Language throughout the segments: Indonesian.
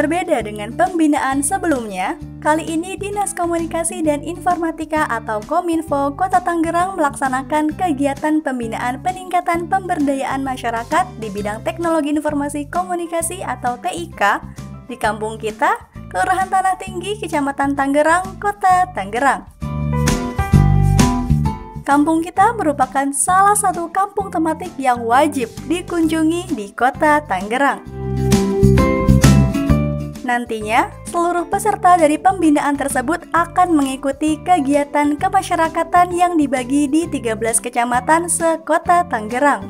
Berbeda dengan pembinaan sebelumnya, kali ini Dinas Komunikasi dan Informatika atau Kominfo Kota Tangerang melaksanakan kegiatan pembinaan peningkatan pemberdayaan masyarakat di bidang teknologi informasi komunikasi atau TIK di kampung kita, Kelurahan Tanah Tinggi, Kecamatan Tangerang, Kota Tangerang. Kampung kita merupakan salah satu kampung tematik yang wajib dikunjungi di Kota Tangerang. Nantinya, seluruh peserta dari pembinaan tersebut akan mengikuti kegiatan kemasyarakatan yang dibagi di 13 kecamatan sekota Tangerang.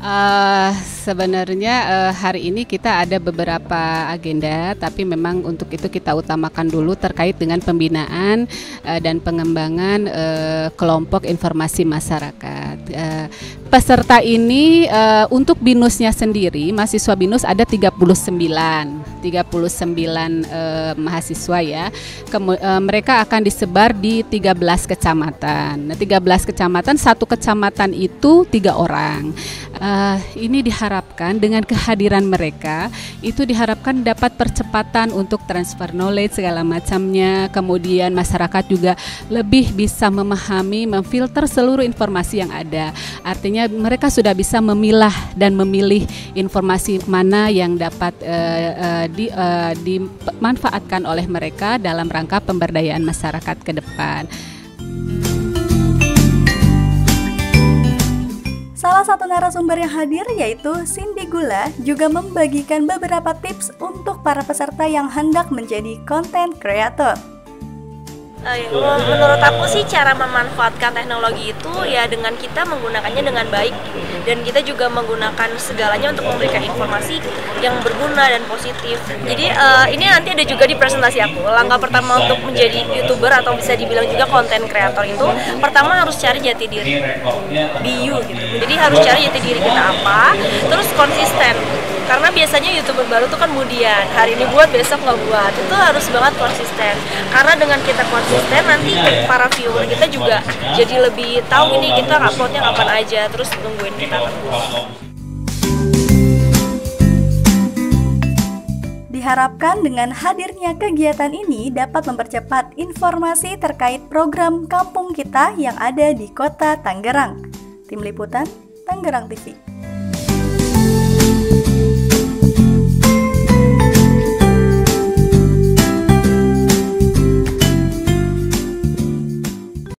Uh, sebenarnya uh, hari ini kita ada beberapa agenda, tapi memang untuk itu kita utamakan dulu terkait dengan pembinaan uh, dan pengembangan uh, kelompok informasi masyarakat. Uh, peserta ini uh, untuk binusnya sendiri, mahasiswa binus ada 39, 39 uh, mahasiswa ya. Kemu uh, mereka akan disebar di 13 kecamatan. Nah, 13 kecamatan, satu kecamatan itu tiga orang uh, ini diharapkan dengan kehadiran mereka itu diharapkan dapat percepatan untuk transfer knowledge segala macamnya kemudian masyarakat juga lebih bisa memahami memfilter seluruh informasi yang ada artinya mereka sudah bisa memilah dan memilih informasi mana yang dapat uh, uh, di, uh, dimanfaatkan oleh mereka dalam rangka pemberdayaan masyarakat ke depan. Salah satu narasumber yang hadir yaitu Cindy Gula juga membagikan beberapa tips untuk para peserta yang hendak menjadi content creator. Uh, menurut aku sih cara memanfaatkan teknologi itu ya dengan kita menggunakannya dengan baik dan kita juga menggunakan segalanya untuk memberikan informasi yang berguna dan positif. Jadi uh, ini nanti ada juga di presentasi aku. Langkah pertama untuk menjadi youtuber atau bisa dibilang juga konten kreator itu pertama harus cari jati diri, be you gitu. Jadi harus cari jati diri kita apa, terus konsisten karena biasanya youtuber baru tuh kan kemudian hari ini buat besok nggak buat itu harus banget konsisten karena dengan kita konsisten nanti para viewer kita juga jadi lebih tahu ini kita uploadnya kapan aja terus tungguin kita Diharapkan dengan hadirnya kegiatan ini dapat mempercepat informasi terkait program kampung kita yang ada di kota Tangerang. Tim Liputan, Tangerang TV.